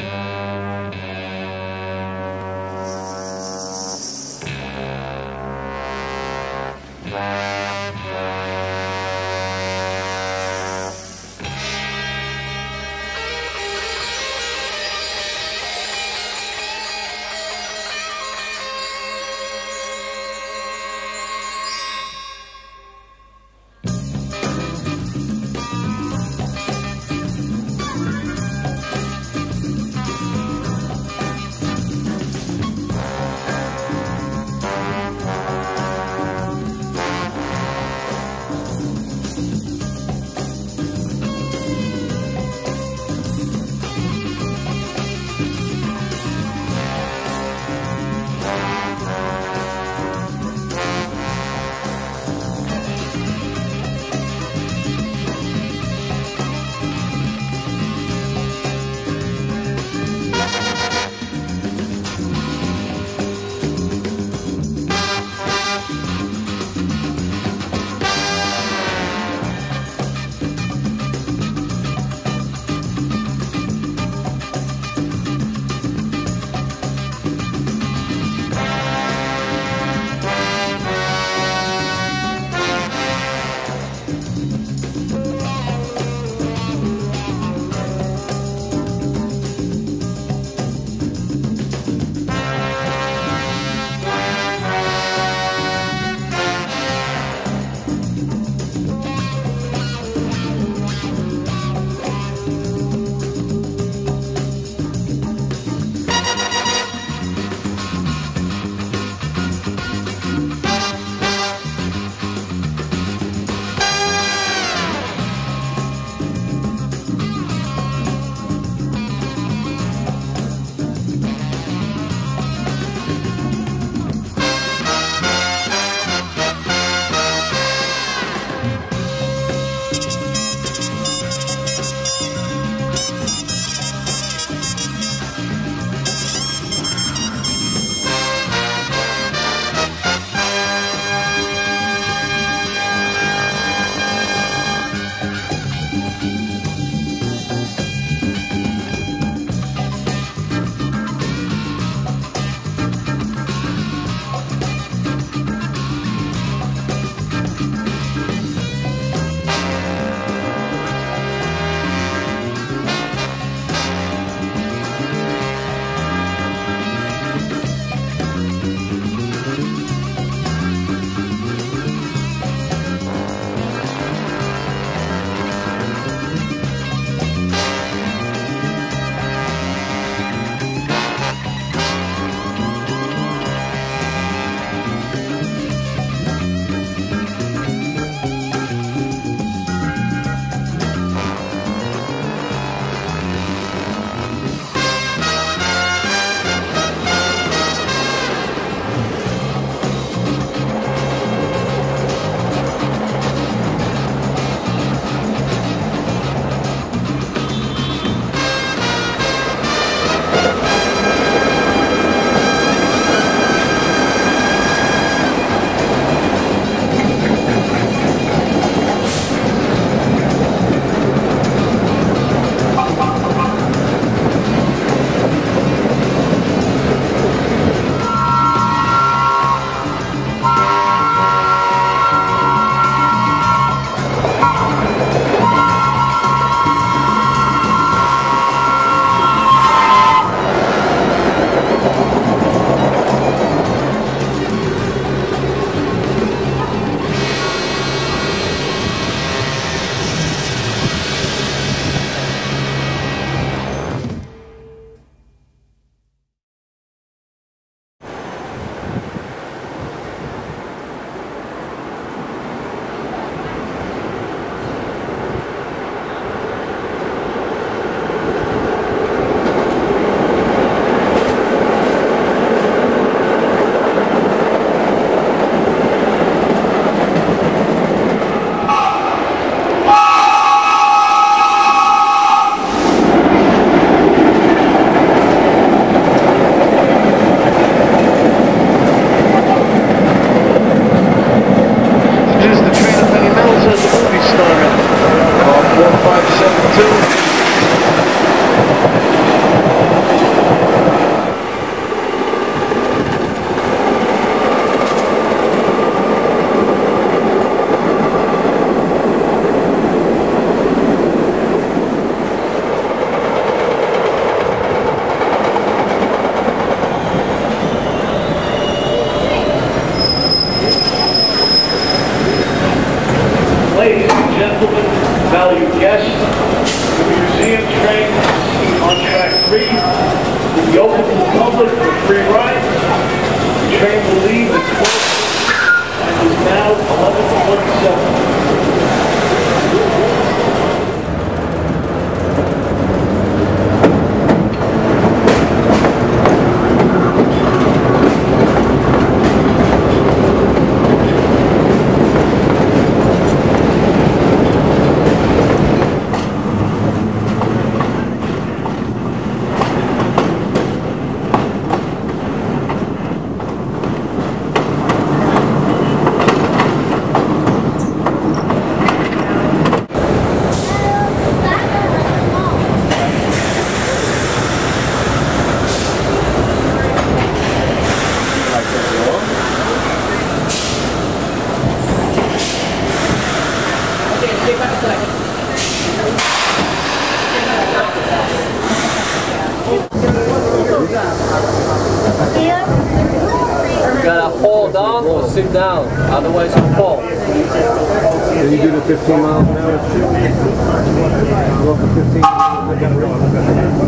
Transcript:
Yeah. valued guests, the museum train on track three will be open to the public for free rides. The train will leave at 12 and is now 11:47. You gotta hold on or sit down, otherwise you fall. Can you do the 15 miles an hour? 15 miles an hour.